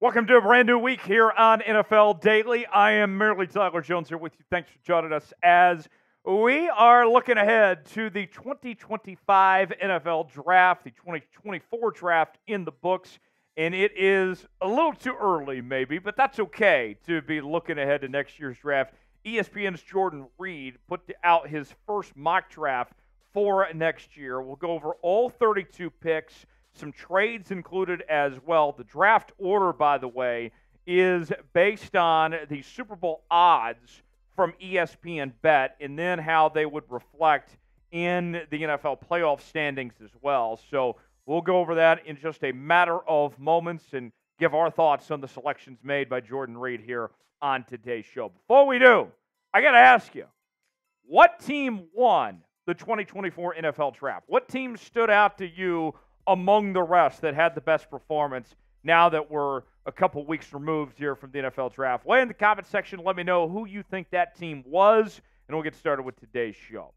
Welcome to a brand new week here on NFL Daily. I am merely Tyler Jones here with you. Thanks for joining us as we are looking ahead to the 2025 NFL Draft, the 2024 Draft in the books. And it is a little too early, maybe, but that's okay to be looking ahead to next year's draft. ESPN's Jordan Reid put out his first mock draft for next year. We'll go over all 32 picks some trades included as well. The draft order, by the way, is based on the Super Bowl odds from ESPN Bet and then how they would reflect in the NFL playoff standings as well. So we'll go over that in just a matter of moments and give our thoughts on the selections made by Jordan Reid here on today's show. Before we do, I got to ask you what team won the 2024 NFL draft? What team stood out to you among the rest that had the best performance now that we're a couple weeks removed here from the NFL draft. Weigh in the comment section. Let me know who you think that team was, and we'll get started with today's show.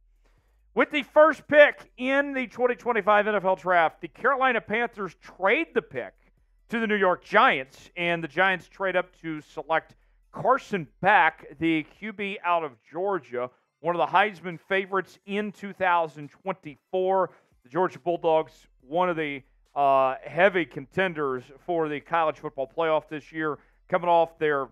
With the first pick in the 2025 NFL draft, the Carolina Panthers trade the pick to the New York Giants, and the Giants trade up to select Carson Beck, the QB out of Georgia, one of the Heisman favorites in 2024. The Georgia Bulldogs one of the uh, heavy contenders for the college football playoff this year, coming off their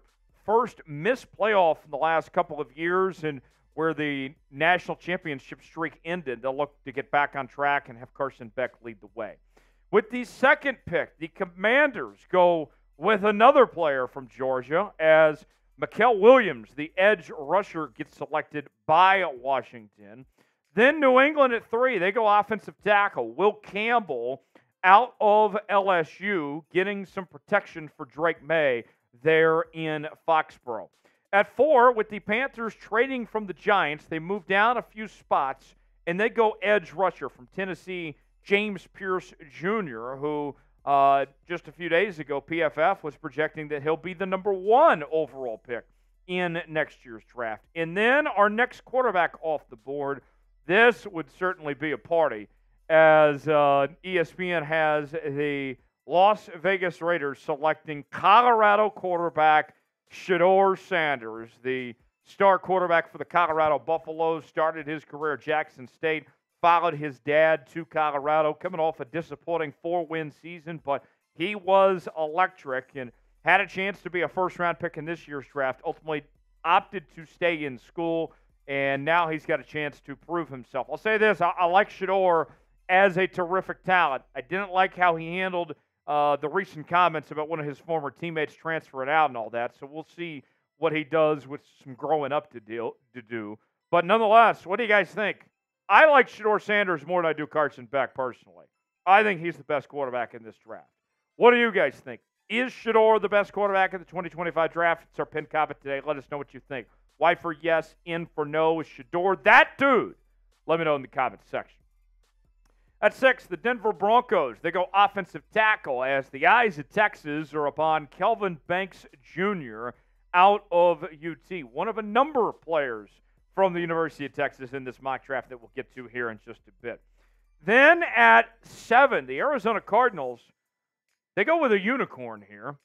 first missed playoff in the last couple of years and where the national championship streak ended. They'll look to get back on track and have Carson Beck lead the way. With the second pick, the Commanders go with another player from Georgia as Mykel Williams, the edge rusher, gets selected by Washington. Then New England at three, they go offensive tackle. Will Campbell out of LSU, getting some protection for Drake Maye there in Foxborough. At four, with the Panthers trading from the Giants, they move down a few spots and they go edge rusher from Tennessee, James Pearce Jr., who uh, just a few days ago, PFF was projecting that he'll be the number one overall pick in next year's draft. And then our next quarterback off the board this would certainly be a party as uh, ESPN has the Las Vegas Raiders selecting Colorado quarterback Shedeur Sanders, the star quarterback for the Colorado Buffaloes, started his career at Jackson State, followed his dad to Colorado, coming off a disappointing four win season, but he was electric and had a chance to be a first round pick in this year's draft. Ultimately, opted to stay in school and now he's got a chance to prove himself. I'll say this: I, I like Shedeur as a terrific talent. I didn't like how he handled uh, the recent comments about one of his former teammates transferring out and all that. So we'll see what he does with some growing up to deal to do. But nonetheless, what do you guys think? I like Shedeur Sanders more than I do Carson Beck personally. I think he's the best quarterback in this draft. What do you guys think? Is Shedeur the best quarterback in the 2025 draft? It's our pin comment today. Let us know what you think. Y for yes, in for no is Shedeur. That dude. Let me know in the comments section. At six, the Denver Broncos. They go offensive tackle as the eyes of Texas are upon Kelvin Banks Jr. out of UT. One of a number of players from the University of Texas in this mock draft that we'll get to here in just a bit. Then at seven, the Arizona Cardinals. They go with a unicorn here.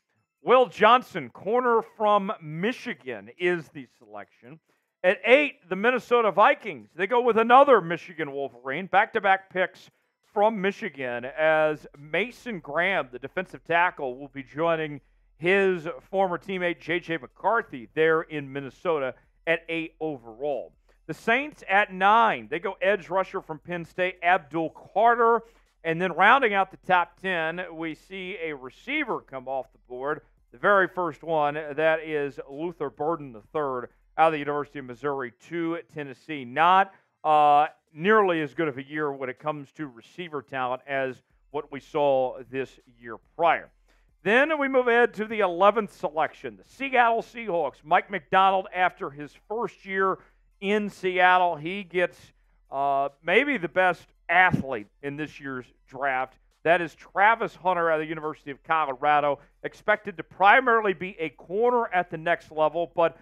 Will Johnson, corner from Michigan, is the selection. At eight, the Minnesota Vikings. They go with another Michigan Wolverine, back to back picks from Michigan, as Mason Graham, the defensive tackle, will be joining his former teammate J.J. McCarthy there in Minnesota at eight overall. The Saints at nine. They go edge rusher from Penn State, Abdul Carter. And then rounding out the top 10, we see a receiver come off the board the very first one, that is Luther Burden III out of the University of Missouri to Tennessee. Not uh, nearly as good of a year when it comes to receiver talent as what we saw this year prior. Then we move ahead to the 11th selection, the Seattle Seahawks. Mike Macdonald, after his first year in Seattle, he gets uh, maybe the best athlete in this year's draft that is Travis Hunter at the University of Colorado, expected to primarily be a corner at the next level, but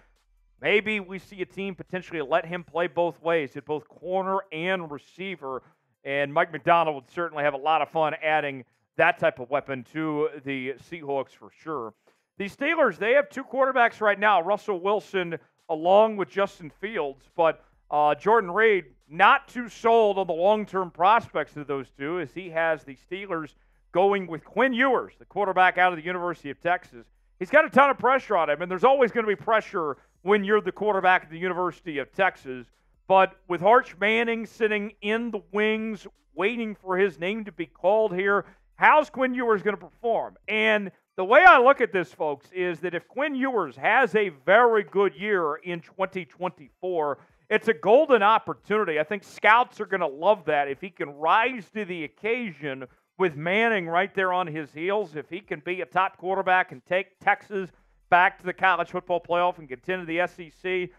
maybe we see a team potentially let him play both ways at both corner and receiver. And Mike Macdonald would certainly have a lot of fun adding that type of weapon to the Seahawks for sure. the Steelers, they have two quarterbacks right now Russell Wilson along with Justin Fields, but uh, Jordan Reid, not too sold on the long term prospects of those two, as he has the Steelers going with Quinn Ewers, the quarterback out of the University of Texas. He's got a ton of pressure on him, and there's always going to be pressure when you're the quarterback at the University of Texas. But with Arch Manning sitting in the wings, waiting for his name to be called here, how's Quinn Ewers going to perform? And the way I look at this, folks, is that if Quinn Ewers has a very good year in 2024, it's a golden opportunity. I think scouts are going to love that if he can rise to the occasion with Manning right there on his heels. If he can be a top quarterback and take Texas back to the college football playoff and get into the SEC,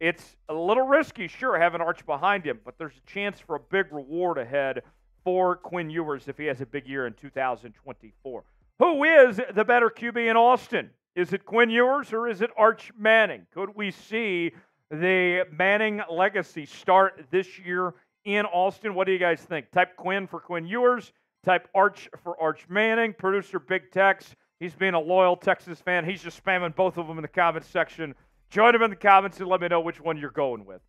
it's a little risky, sure, having Arch behind him, but there's a chance for a big reward ahead for Quinn Ewers if he has a big year in 2024. Who is the better QB in Austin? Is it Quinn Ewers or is it Arch Manning? Could we see the Manning legacy start this year in Austin? What do you guys think? Type Quinn for Quinn Ewers, type Arch for Arch Manning. Producer Big Tex, he's being a loyal Texas fan. He's just spamming both of them in the comments section. Join him in the comments and let me know which one you're going with.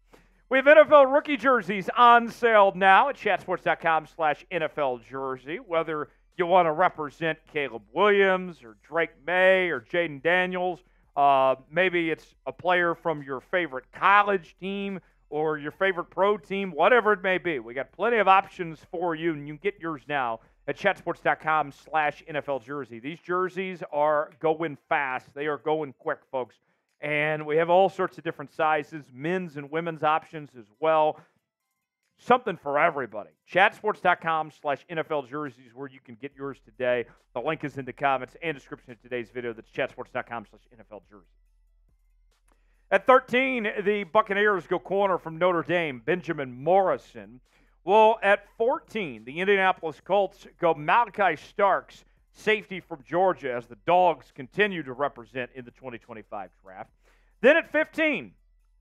We have NFL rookie jerseys on sale now at chatsports.com slash NFL jersey. Whether you want to represent Caleb Williams or Drake Maye or Jayden Daniels. Uh, maybe it's a player from your favorite college team or your favorite pro team, whatever it may be. We got plenty of options for you, and you can get yours now at chatsports.com slash NFL jersey. These jerseys are going fast. They are going quick, folks. And we have all sorts of different sizes, men's and women's options as well something for everybody. Chatsports.com slash NFL jerseys where you can get yours today. The link is in the comments and description of today's video. That's chatsports.com slash NFL jersey. At 13, the Buccaneers go corner from Notre Dame, Benjamin Morrison. Well, at 14, the Indianapolis Colts go Malaki Starks, safety from Georgia, as the Dogs continue to represent in the 2025 draft. Then at 15,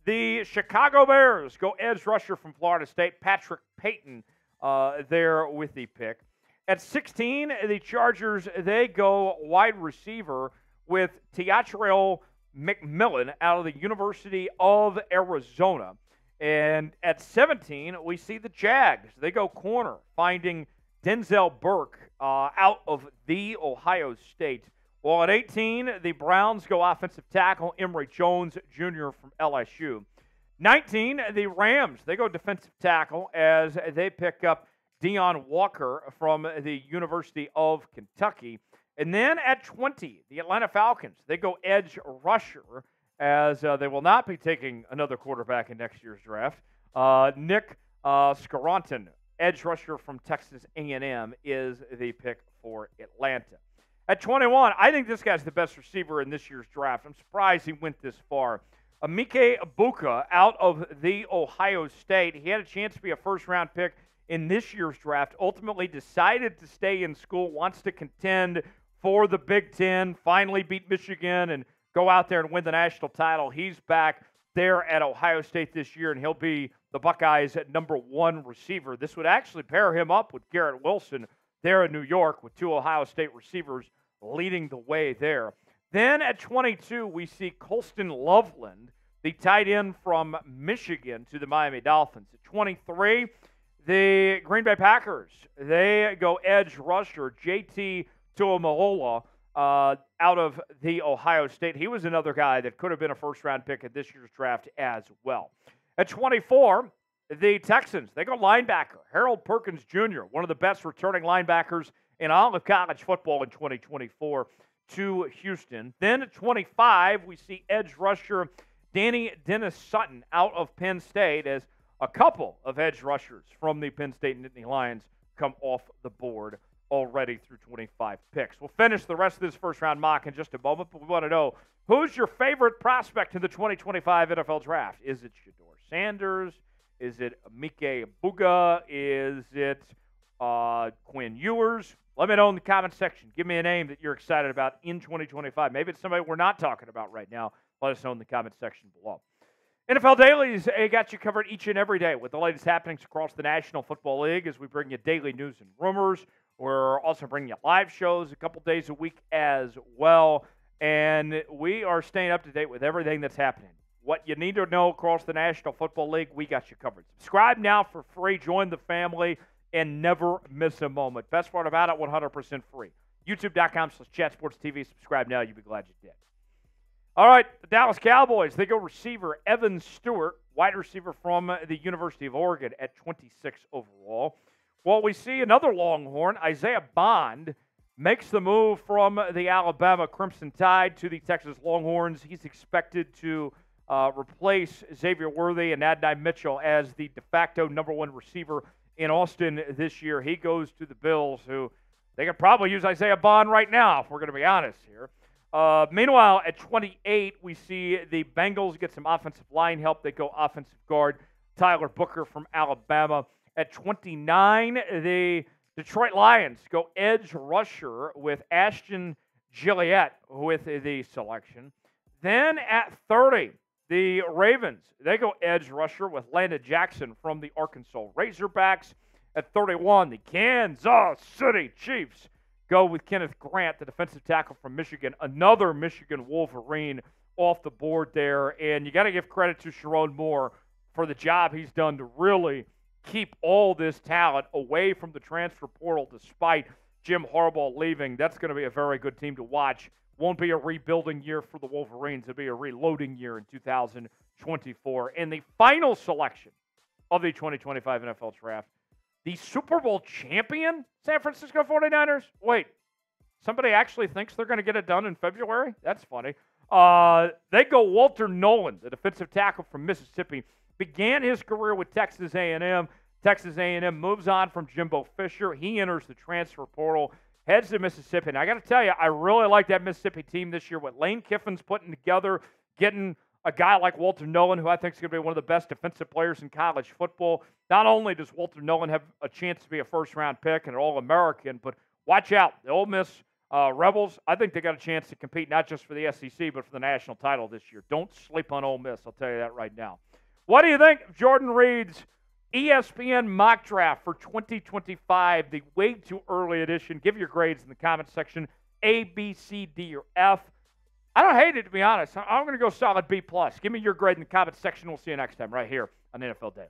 the Chicago Bears go edge rusher from Florida State, Patrick Payton, uh, there with the pick. At 16, the Chargers, they go wide receiver with Tetairoa McMillan out of the University of Arizona. And at 17, we see the Jags. They go corner, finding Denzel Burke uh, out of the Ohio State well, at 18, the Browns go offensive tackle Emery Jones Jr. from LSU. 19, the Rams, they go defensive tackle as they pick up Deone Walker from the University of Kentucky. And then at 20, the Atlanta Falcons, they go edge rusher as uh, they will not be taking another quarterback in next year's draft. Uh, Nic uh, edge rusher from Texas A&M, is the pick for Atlanta. At 21, I think this guy's the best receiver in this year's draft. I'm surprised he went this far. Emeka Egbuka out of the Ohio State. He had a chance to be a first round pick in this year's draft. Ultimately decided to stay in school, wants to contend for the Big Ten, finally beat Michigan and go out there and win the national title. He's back there at Ohio State this year, and he'll be the Buckeyes at number one receiver. This would actually pair him up with Garrett Wilson, there in New York with two Ohio State receivers leading the way there. Then at 22, we see Colston Loveland, the tight end from Michigan, to the Miami Dolphins. At 23, the Green Bay Packers, they go edge rusher JT Tuimoloau uh, out of the Ohio State. He was another guy that could have been a first round pick at this year's draft as well. At 24, the Texans, they go linebacker, Harold Perkins Jr., one of the best returning linebackers in all of college football in 2024 to Houston. Then at 25, we see edge rusher Danny Dennis Sutton out of Penn State as a couple of edge rushers from the Penn State Nittany Lions come off the board already through 25 picks. We'll finish the rest of this first round mock in just a moment, but we want to know who's your favorite prospect in the 2025 NFL draft? Is it Shedeur Sanders? Is it Mike Buga? Is it uh, Quinn Ewers? Let me know in the comment section. Give me a name that you're excited about in 2025. Maybe it's somebody we're not talking about right now. Let us know in the comment section below. NFL Dailies I got you covered each and every day with the latest happenings across the National Football League as we bring you daily news and rumors. We're also bringing you live shows a couple days a week as well. and we are staying up to date with everything that's happening. What you need to know across the National Football League, we got you covered. Subscribe now for free. Join the family and never miss a moment. Best part about it, 100% free. YouTube.com slash chat sports TV. Subscribe now. You'll be glad you did. All right, the Dallas Cowboys, they go receiver Evan Stewart, wide receiver from the University of Oregon at 26 overall. Well, we see another Longhorn, Isaiah Bond, makes the move from the Alabama Crimson Tide to the Texas Longhorns. He's expected to uh, replace Xavier Worthy and Adonai Mitchell as the de facto number one receiver in Austin this year. He goes to the Bills, who they could probably use Isaiah Bond right now, if we're going to be honest here. Uh, meanwhile, at 28, we see the Bengals get some offensive line help. They go offensive guard Tyler Booker from Alabama. At 29, the Detroit Lions go edge rusher with Ashton Gillotte with the selection. Then at 30, the Ravens, they go edge rusher with Landon Jackson from the Arkansas Razorbacks. At 31, the Kansas City Chiefs go with Kenneth Grant, the defensive tackle from Michigan, another Michigan Wolverine off the board there. And you got to give credit to Sherrone Moore for the job he's done to really keep all this talent away from the transfer portal despite Jim Harbaugh leaving. That's going to be a very good team to watch. Won't be a rebuilding year for the Wolverines. It'll be a reloading year in 2024. And the final selection of the 2025 NFL Draft the Super Bowl champion San Francisco 49ers? Wait, somebody actually thinks they're going to get it done in February? That's funny. Uh, they go Walter Nolen, the defensive tackle from Mississippi, began his career with Texas A&M. Texas A&M moves on from Jimbo Fisher. He enters the transfer portal, heads to Mississippi. And I got to tell you, I really like that Mississippi team this year. What Lane Kiffin's putting together, getting a guy like Walter Nolen, who I think is going to be one of the best defensive players in college football. Not only does Walter Nolen have a chance to be a first round pick and an All American, but watch out. The Ole Miss uh, Rebels, I think they got a chance to compete not just for the SEC, but for the national title this year. Don't sleep on Ole Miss. I'll tell you that right now. What do you think of Jordan Reid's ESPN mock draft for 2025, the way too early edition? Give your grades in the comment section A, B, C, D, or F. I don't hate it to be honest. I'm going to go solid B plus. Give me your grade in the comment section. We'll see you next time right here on NFL Daily.